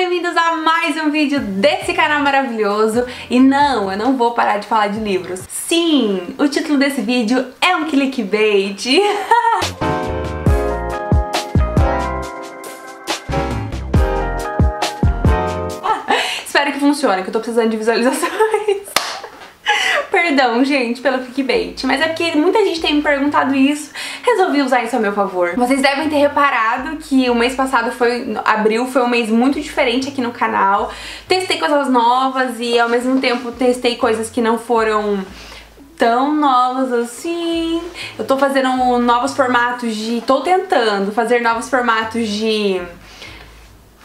bem-vindos a mais um vídeo desse canal maravilhoso. E não, eu não vou parar de falar de livros. Sim, o título desse vídeo é um clickbait. Espero que funcione, que eu tô precisando de visualizações. Perdão, gente, pelo clickbait, mas é porque muita gente tem me perguntado isso, resolvi usar isso a meu favor. Vocês devem ter reparado que o mês passado foi, abril, foi um mês muito diferente aqui no canal. Testei coisas novas e ao mesmo tempo testei coisas que não foram tão novas assim. Eu tô fazendo novos formatos de... tô tentando fazer novos formatos de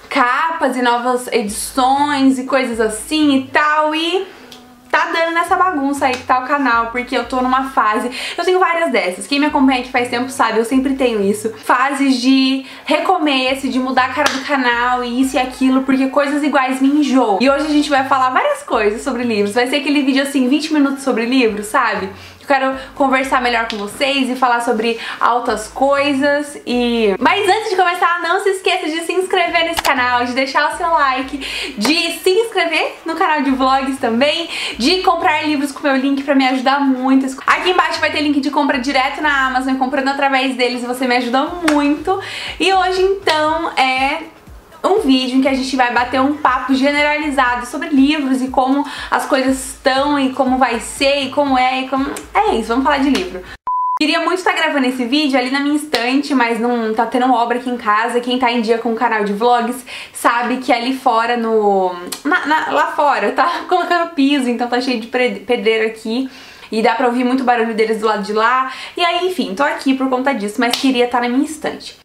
capas e novas edições e coisas assim e tal e tá dando nessa bagunça aí que tá o canal, porque eu tô numa fase, eu tenho várias dessas, quem me acompanha aqui faz tempo sabe, eu sempre tenho isso, fases de recomeço, de mudar a cara do canal e isso e aquilo, porque coisas iguais me enjoam. E hoje a gente vai falar várias coisas sobre livros, vai ser aquele vídeo assim, 20 minutos sobre livros, sabe? Eu quero conversar melhor com vocês e falar sobre altas coisas e... Mas antes de começar, não se esqueça de se inscrever nesse canal, de deixar o seu like, de se inscrever no canal de vlogs também, de comprar livros com meu link pra me ajudar muito. Aqui embaixo vai ter link de compra direto na Amazon, comprando através deles você me ajuda muito. E hoje então é um vídeo em que a gente vai bater um papo generalizado sobre livros e como as coisas estão e como vai ser e como é e como... É isso, vamos falar de livro. Queria muito estar gravando esse vídeo ali na minha estante, mas não tá tendo obra aqui em casa. Quem tá em dia com o canal de vlogs sabe que ali fora no... Na, na, lá fora tá colocando piso, então tá cheio de pedreiro aqui. E dá pra ouvir muito barulho deles do lado de lá. E aí, enfim, tô aqui por conta disso, mas queria estar na minha estante.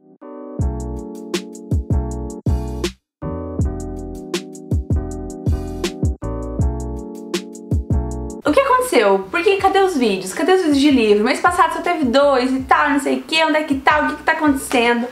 Aconteceu? Porque cadê os vídeos? Cadê os vídeos de livro? Mês passado só teve dois e tal, não sei o que, onde é que tá, o que que tá acontecendo?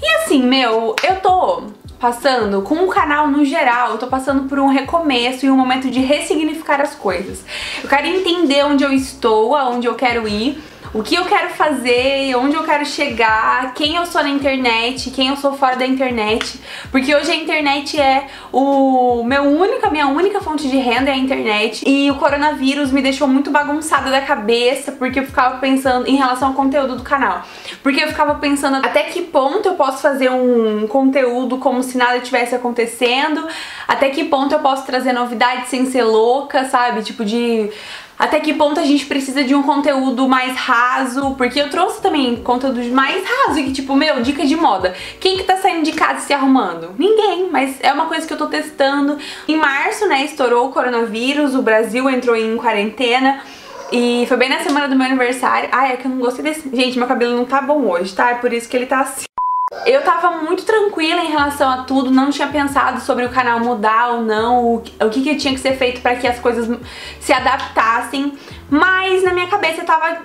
E assim, meu, eu tô passando, com o canal no geral, eu tô passando por um recomeço e um momento de ressignificar as coisas. Eu quero entender onde eu estou, aonde eu quero ir o que eu quero fazer, onde eu quero chegar, quem eu sou na internet, quem eu sou fora da internet, porque hoje a internet é o meu única, minha única fonte de renda é a internet. E o coronavírus me deixou muito bagunçada da cabeça porque eu ficava pensando em relação ao conteúdo do canal, porque eu ficava pensando até que ponto eu posso fazer um conteúdo como se nada tivesse acontecendo, até que ponto eu posso trazer novidades sem ser louca, sabe, tipo de até que ponto a gente precisa de um conteúdo mais raso, porque eu trouxe também conteúdos mais raso, que tipo, meu, dica de moda. Quem que tá saindo de casa e se arrumando? Ninguém, mas é uma coisa que eu tô testando. Em março, né, estourou o coronavírus, o Brasil entrou em quarentena, e foi bem na semana do meu aniversário. Ai, é que eu não gostei desse... Gente, meu cabelo não tá bom hoje, tá? É por isso que ele tá assim. Eu tava muito tranquila em relação a tudo, não tinha pensado sobre o canal mudar ou não, o, que, que tinha que ser feito para que as coisas se adaptassem, mas na minha cabeça tava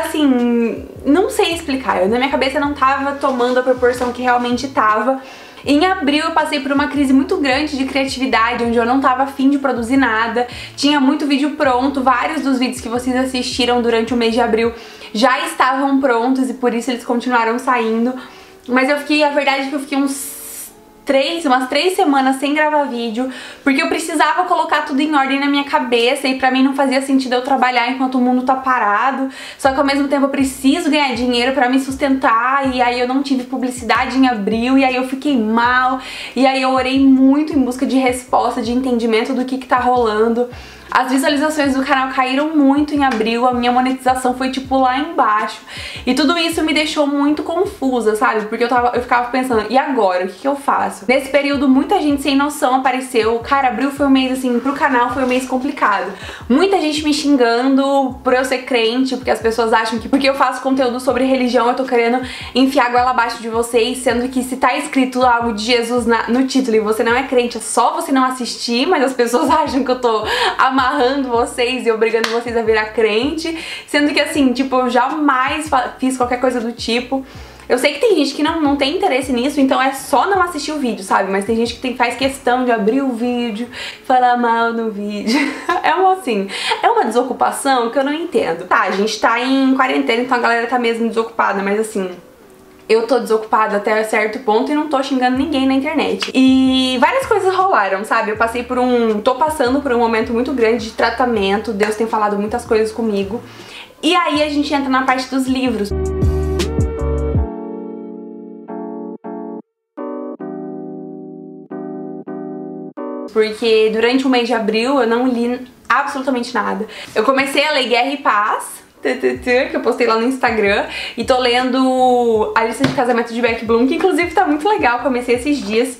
assim, não sei explicar, na minha cabeça não tava tomando a proporção que realmente tava. Em abril eu passei por uma crise muito grande de criatividade, onde eu não tava afim de produzir nada, tinha muito vídeo pronto, vários dos vídeos que vocês assistiram durante o mês de abril já estavam prontos e por isso eles continuaram saindo. Mas eu fiquei, a verdade é que eu fiquei uns três, umas três semanas sem gravar vídeo, porque eu precisava colocar tudo em ordem na minha cabeça e pra mim não fazia sentido eu trabalhar enquanto o mundo tá parado, só que ao mesmo tempo eu preciso ganhar dinheiro pra me sustentar e aí eu não tive publicidade em abril e aí eu fiquei mal e aí eu orei muito em busca de resposta, de entendimento do que que tá rolando. As visualizações do canal caíram muito em abril, a minha monetização foi tipo lá embaixo. E tudo isso me deixou muito confusa, sabe? Porque eu, tava, eu ficava pensando, e agora? O que, que eu faço? Nesse período, muita gente sem noção apareceu. Cara, abril foi um mês, assim, pro canal foi um mês complicado. Muita gente me xingando por eu ser crente, porque as pessoas acham que porque eu faço conteúdo sobre religião, eu tô querendo enfiar a goela abaixo de vocês, sendo que se tá escrito algo de Jesus na, no título e você não é crente, é só você não assistir, mas as pessoas acham que eu tô amarrando vocês e obrigando vocês a virar crente, sendo que assim, tipo, eu jamais fiz qualquer coisa do tipo. Eu sei que tem gente que não, não tem interesse nisso, então é só não assistir o vídeo, sabe? Mas tem gente que tem, faz questão de abrir o vídeo, falar mal no vídeo. é uma assim, é uma desocupação que eu não entendo. Tá, a gente tá em quarentena, então a galera tá mesmo desocupada, mas assim, eu tô desocupada até certo ponto e não tô xingando ninguém na internet. E várias coisas rolaram, sabe? Eu passei por um. tô passando por um momento muito grande de tratamento, Deus tem falado muitas coisas comigo. E aí a gente entra na parte dos livros. Porque durante o mês de abril eu não li absolutamente nada. Eu comecei a ler Guerra e Paz, que eu postei lá no Instagram. E tô lendo a lista de casamento de Beck Bloom, que inclusive tá muito legal, comecei esses dias.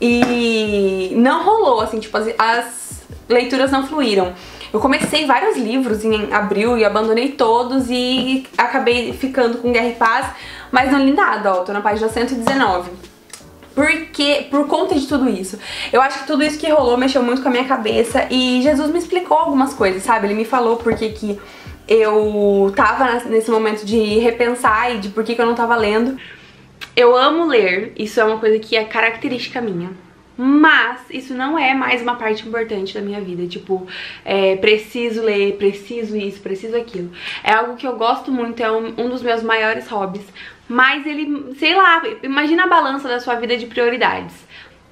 E não rolou, assim, tipo, as, as leituras não fluíram. Eu comecei vários livros em abril e abandonei todos e acabei ficando com Guerra e Paz, mas não li nada, ó, tô na página 119. Porque, por conta de tudo isso. Eu acho que tudo isso que rolou mexeu muito com a minha cabeça e Jesus me explicou algumas coisas, sabe? Ele me falou porque que eu tava nesse momento de repensar e de por que, que eu não tava lendo. Eu amo ler, isso é uma coisa que é característica minha. Mas isso não é mais uma parte importante da minha vida. Tipo, é, preciso ler, preciso isso, preciso aquilo. É algo que eu gosto muito, é um, um dos meus maiores hobbies. Mas ele, sei lá, imagina a balança da sua vida de prioridades.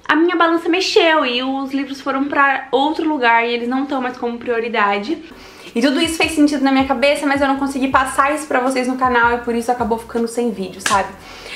A minha balança mexeu e os livros foram para outro lugar e eles não estão mais como prioridade. E tudo isso fez sentido na minha cabeça, mas eu não consegui passar isso pra vocês no canal e por isso acabou ficando sem vídeo, sabe?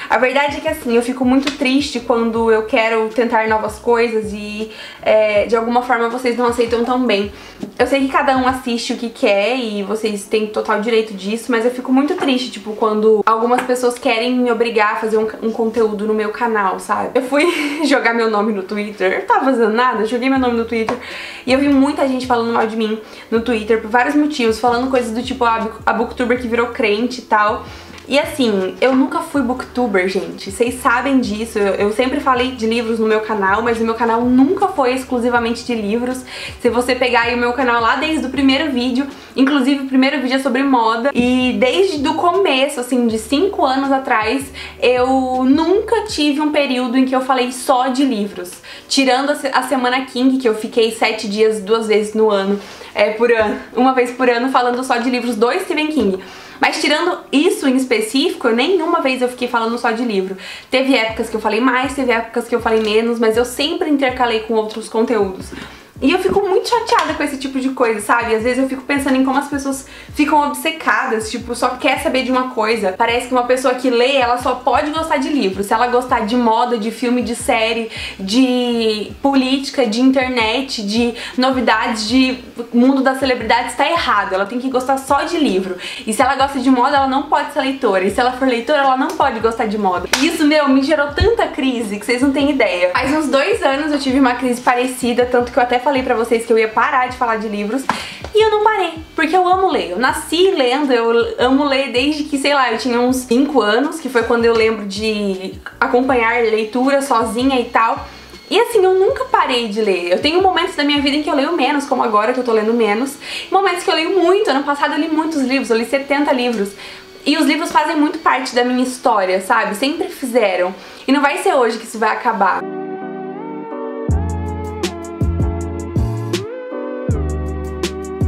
A verdade é que assim, eu fico muito triste quando eu quero tentar novas coisas e é, de alguma forma vocês não aceitam tão bem. Eu sei que cada um assiste o que quer e vocês têm total direito disso, mas eu fico muito triste, tipo, quando algumas pessoas querem me obrigar a fazer um, um conteúdo no meu canal, sabe? Eu fui jogar meu nome no Twitter, eu tava fazendo nada, joguei meu nome no Twitter e eu vi muita gente falando mal de mim no Twitter por vários motivos, falando coisas do tipo ah, a booktuber que virou crente e tal. E assim, eu nunca fui booktuber, gente. Vocês sabem disso. Eu, sempre falei de livros no meu canal, mas o meu canal nunca foi exclusivamente de livros. Se você pegar aí o meu canal lá desde o primeiro vídeo, inclusive o primeiro vídeo é sobre moda, e desde o começo, assim, de 5 anos atrás, eu nunca tive um período em que eu falei só de livros. Tirando a Semana King, que eu fiquei 7 dias duas vezes no ano, é, por ano, uma vez por ano, falando só de livros do Stephen King. Mas tirando isso em específico, nenhuma vez eu fiquei falando só de livro. Teve épocas que eu falei mais, teve épocas que eu falei menos, mas eu sempre intercalei com outros conteúdos. E eu fico muito chateada com esse tipo de coisa, sabe? Às vezes eu fico pensando em como as pessoas ficam obcecadas, tipo, só quer saber de uma coisa. Parece que uma pessoa que lê, ela só pode gostar de livro. Se ela gostar de moda, de filme, de série, de política, de internet, de novidades, de mundo das celebridades, tá errado. Ela tem que gostar só de livro. E se ela gosta de moda, ela não pode ser leitora. E se ela for leitora, ela não pode gostar de moda. E isso, meu, me gerou tanta crise que vocês não têm ideia. Faz uns dois anos eu tive uma crise parecida, tanto que eu até falei falei pra vocês que eu ia parar de falar de livros e eu não parei, porque eu amo ler. Eu nasci lendo, eu amo ler desde que, sei lá, eu tinha uns 5 anos, que foi quando eu lembro de acompanhar leitura sozinha e tal. E assim, eu nunca parei de ler. Eu tenho momentos da minha vida em que eu leio menos, como agora que eu tô lendo menos. Momentos que eu leio muito. Ano passado eu li muitos livros, eu li 70 livros. E os livros fazem muito parte da minha história, sabe? Sempre fizeram. E não vai ser hoje que isso vai acabar.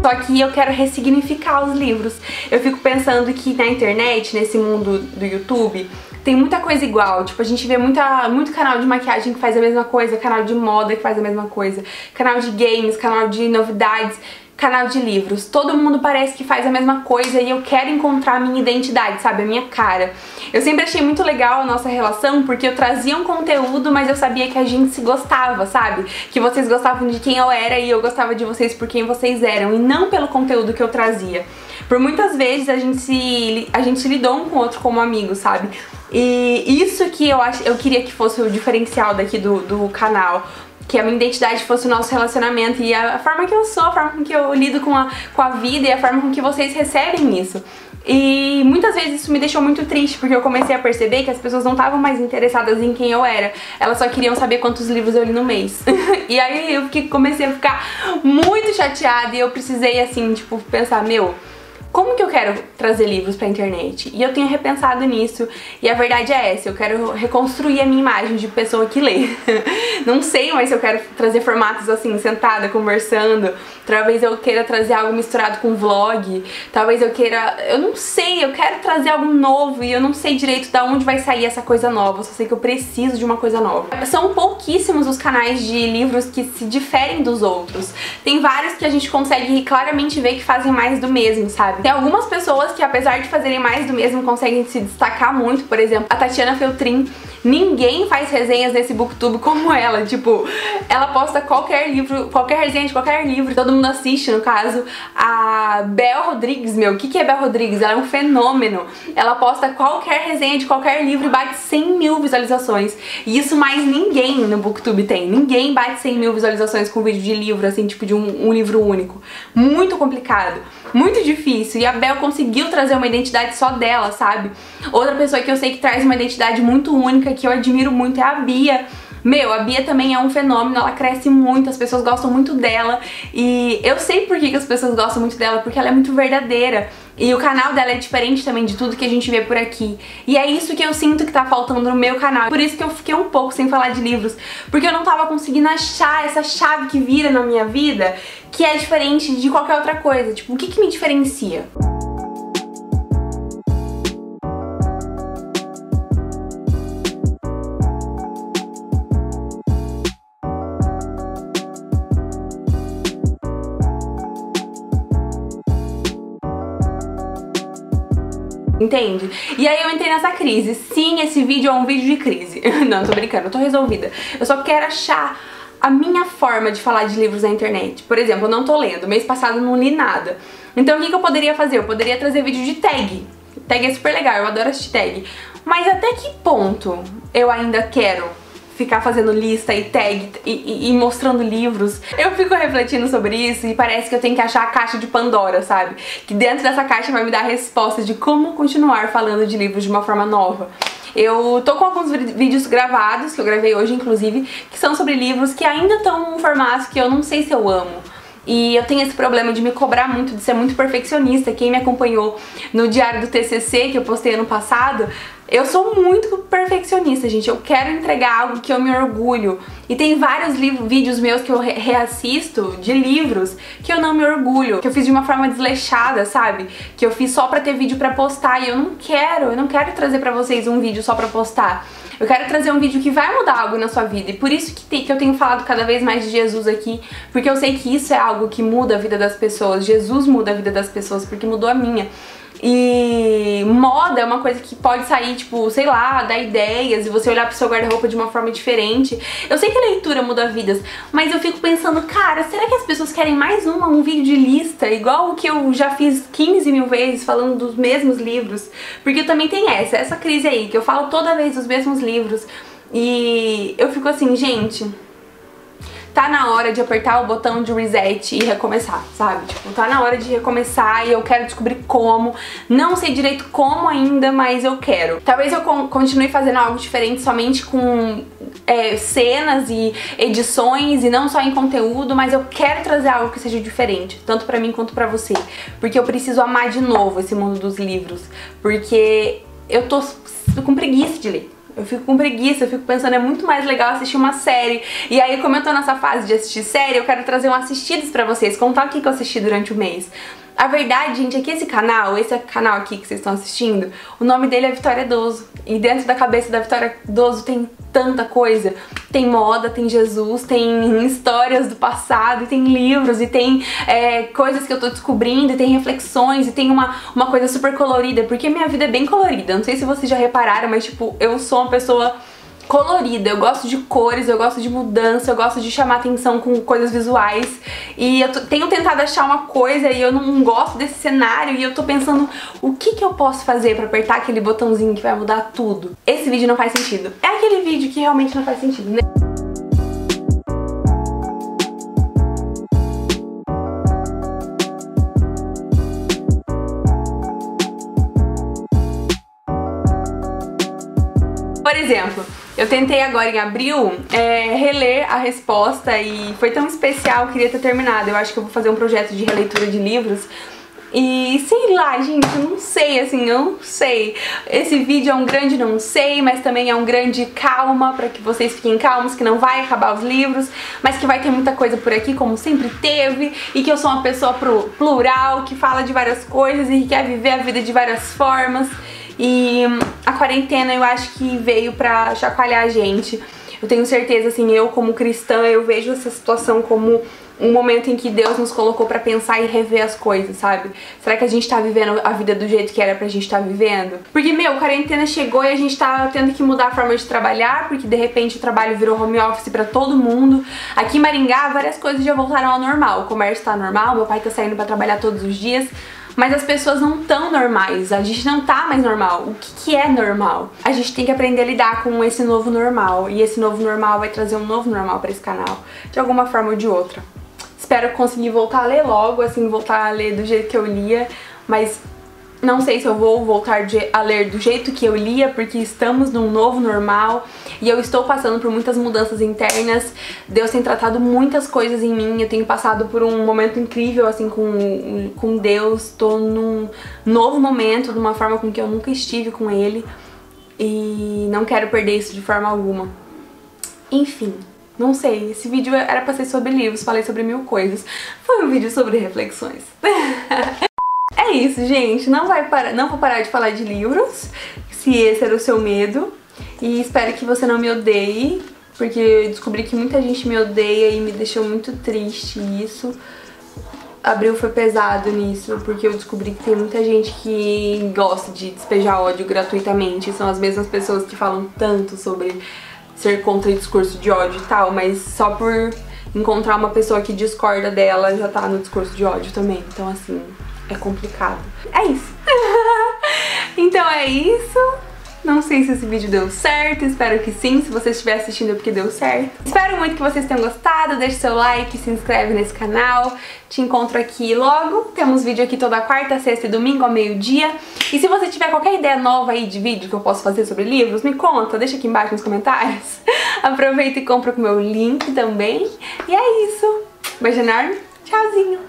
Só que eu quero ressignificar os livros. Eu fico pensando que na internet, nesse mundo do YouTube, tem muita coisa igual. Tipo, a gente vê muita, muito canal de maquiagem que faz a mesma coisa, canal de moda que faz a mesma coisa, canal de games, canal de novidades canal de livros. Todo mundo parece que faz a mesma coisa e eu quero encontrar a minha identidade, sabe? A minha cara. Eu sempre achei muito legal a nossa relação porque eu trazia um conteúdo, mas eu sabia que a gente se gostava, sabe? Que vocês gostavam de quem eu era e eu gostava de vocês por quem vocês eram e não pelo conteúdo que eu trazia. Por muitas vezes a gente se a gente lidou um com o outro como amigo, sabe? E isso que eu acho, eu queria que fosse o diferencial daqui do, do canal que a minha identidade fosse o nosso relacionamento e a forma que eu sou, a forma com que eu lido com a, com a vida e a forma com que vocês recebem isso. E muitas vezes isso me deixou muito triste, porque eu comecei a perceber que as pessoas não estavam mais interessadas em quem eu era, elas só queriam saber quantos livros eu li no mês. e aí eu comecei a ficar muito chateada e eu precisei, assim, tipo, pensar: meu, como que eu quero trazer livros pra internet? E eu tenho repensado nisso, e a verdade é essa, eu quero reconstruir a minha imagem de pessoa que lê. não sei mais se eu quero trazer formatos assim, sentada, conversando, talvez eu queira trazer algo misturado com vlog, talvez eu queira, eu não sei, eu quero trazer algo novo e eu não sei direito de onde vai sair essa coisa nova, eu só sei que eu preciso de uma coisa nova. São pouquíssimos os canais de livros que se diferem dos outros. Tem vários que a gente consegue claramente ver que fazem mais do mesmo, sabe? Tem algumas pessoas que, apesar de fazerem mais do mesmo, conseguem se destacar muito. Por exemplo, a Tatiana Feltrin. Ninguém faz resenhas nesse booktube como ela. Tipo, ela posta qualquer livro, qualquer resenha de qualquer livro. Todo mundo assiste, no caso. A Bel Rodrigues, meu. O que, que é Bel Rodrigues? Ela é um fenômeno. Ela posta qualquer resenha de qualquer livro e bate 100 mil visualizações. E isso mais ninguém no booktube tem. Ninguém bate 100 mil visualizações com vídeo de livro, assim, tipo de um, um livro único. Muito complicado muito difícil. E a Bel conseguiu trazer uma identidade só dela, sabe? Outra pessoa que eu sei que traz uma identidade muito única, que eu admiro muito, é a Bia. Meu, a Bia também é um fenômeno, ela cresce muito, as pessoas gostam muito dela e eu sei por que, que as pessoas gostam muito dela, porque ela é muito verdadeira. E o canal dela é diferente também de tudo que a gente vê por aqui. E é isso que eu sinto que tá faltando no meu canal. Por isso que eu fiquei um pouco sem falar de livros. Porque eu não tava conseguindo achar essa chave que vira na minha vida que é diferente de qualquer outra coisa. Tipo, o que, que me diferencia? Entende? E aí eu entrei nessa crise. Sim, esse vídeo é um vídeo de crise. não, tô brincando, tô resolvida. Eu só quero achar a minha forma de falar de livros na internet. Por exemplo, eu não tô lendo, mês passado não li nada. Então o que, que eu poderia fazer? Eu poderia trazer vídeo de tag. Tag é super legal, eu adoro assistir tag. Mas até que ponto eu ainda quero ficar fazendo lista e tag e, e, mostrando livros. Eu fico refletindo sobre isso e parece que eu tenho que achar a caixa de Pandora, sabe? Que dentro dessa caixa vai me dar a resposta de como continuar falando de livros de uma forma nova. Eu tô com alguns vídeos gravados, que eu gravei hoje inclusive, que são sobre livros que ainda estão num formato que eu não sei se eu amo. E eu tenho esse problema de me cobrar muito, de ser muito perfeccionista. Quem me acompanhou no diário do TCC, que eu postei ano passado, eu sou muito perfeccionista, gente. Eu quero entregar algo que eu me orgulho. E tem vários vídeos meus que eu re reassisto de livros que eu não me orgulho, que eu fiz de uma forma desleixada, sabe? Que eu fiz só pra ter vídeo pra postar e eu não quero, eu não quero trazer pra vocês um vídeo só pra postar. Eu quero trazer um vídeo que vai mudar algo na sua vida e por isso que, que eu tenho falado cada vez mais de Jesus aqui, porque eu sei que isso é algo que muda a vida das pessoas. Jesus muda a vida das pessoas porque mudou a minha. E moda é uma coisa que pode sair, tipo, sei lá, dar ideias e você olhar pro seu guarda-roupa de uma forma diferente. Eu sei que a leitura muda vidas, mas eu fico pensando, cara, será que as pessoas querem mais uma, um vídeo de lista, igual o que eu já fiz 15 mil vezes falando dos mesmos livros? Porque também tem essa, essa crise aí, que eu falo toda vez dos mesmos livros. E eu fico assim, gente, tá na hora de apertar o botão de reset e recomeçar, sabe? Tipo, tá na hora de recomeçar e eu quero descobrir como. Não sei direito como ainda, mas eu quero. Talvez eu continue fazendo algo diferente somente com é, cenas e edições e não só em conteúdo, mas eu quero trazer algo que seja diferente, tanto pra mim quanto pra você. Porque eu preciso amar de novo esse mundo dos livros. Porque eu tô com preguiça de ler. Eu fico com preguiça, eu fico pensando, é muito mais legal assistir uma série. E aí, como eu tô nessa fase de assistir série, eu quero trazer um assistidos pra vocês, contar o que eu assisti durante o mês. A verdade, gente, é que esse canal, esse canal aqui que vocês estão assistindo, o nome dele é Vitória Doso. E dentro da cabeça da Vitória Doso tem tanta coisa. Tem moda, tem Jesus, tem histórias do passado, e tem livros, e tem é, coisas que eu tô descobrindo, e tem reflexões, e tem uma, uma coisa super colorida, porque minha vida é bem colorida. Não sei se vocês já repararam, mas tipo, eu sou uma pessoa colorida, eu gosto de cores, eu gosto de mudança, eu gosto de chamar atenção com coisas visuais e eu tenho tentado achar uma coisa e eu não gosto desse cenário e eu tô pensando o que que eu posso fazer pra apertar aquele botãozinho que vai mudar tudo. Esse vídeo não faz sentido. É aquele vídeo que realmente não faz sentido, né? Por exemplo, eu tentei agora em abril é, reler a resposta e foi tão especial, queria ter terminado. Eu acho que eu vou fazer um projeto de releitura de livros E sei lá, gente, eu não sei, assim, eu não sei. Esse vídeo é um grande não sei, mas também é um grande calma, pra que vocês fiquem calmos, que não vai acabar os livros, mas que vai ter muita coisa por aqui, como sempre teve, e que eu sou uma pessoa plural, que fala de várias coisas e que quer viver a vida de várias formas. E a quarentena eu acho que veio pra chacoalhar a gente. Eu tenho certeza, assim, eu como cristã, eu vejo essa situação como um momento em que Deus nos colocou para pensar e rever as coisas, sabe? Será que a gente tá vivendo a vida do jeito que era pra gente tá vivendo? Porque, meu, quarentena chegou e a gente tá tendo que mudar a forma de trabalhar, porque de repente o trabalho virou home office para todo mundo. Aqui em Maringá, várias coisas já voltaram ao normal. O comércio tá normal, meu pai tá saindo para trabalhar todos os dias. Mas as pessoas não estão normais, a gente não tá mais normal. O que, que é normal? A gente tem que aprender a lidar com esse novo normal. E esse novo normal vai trazer um novo normal para esse canal, de alguma forma ou de outra. Espero conseguir voltar a ler logo, assim, voltar a ler do jeito que eu lia, mas não sei se eu vou voltar a ler do jeito que eu lia, porque estamos num novo normal e eu estou passando por muitas mudanças internas. Deus tem tratado muitas coisas em mim, eu tenho passado por um momento incrível assim com, com Deus, estou num novo momento, de uma forma com que eu nunca estive com Ele e não quero perder isso de forma alguma. Enfim, não sei, esse vídeo era pra ser sobre livros, falei sobre mil coisas. Foi um vídeo sobre reflexões. é isso, gente. Não, vai parar, não vou parar de falar de livros, se esse era o seu medo. E espero que você não me odeie, porque eu descobri que muita gente me odeia e me deixou muito triste isso. Abril foi pesado nisso, porque eu descobri que tem muita gente que gosta de despejar ódio gratuitamente. São as mesmas pessoas que falam tanto sobre ser contra discurso de ódio e tal, mas só por encontrar uma pessoa que discorda dela já tá no discurso de ódio também. Então, assim, é complicado. É isso. então é isso. Não sei se esse vídeo deu certo, espero que sim. Se você estiver assistindo é porque deu certo. Espero muito que vocês tenham gostado. Deixe seu like, se inscreve nesse canal. Te encontro aqui logo. Temos vídeo aqui toda quarta, sexta e domingo ao meio-dia. E se você tiver qualquer ideia nova aí de vídeo que eu posso fazer sobre livros, me conta, deixa aqui embaixo nos comentários. Aproveita e compra com o meu link também. E é isso. Beijo enorme. Tchauzinho.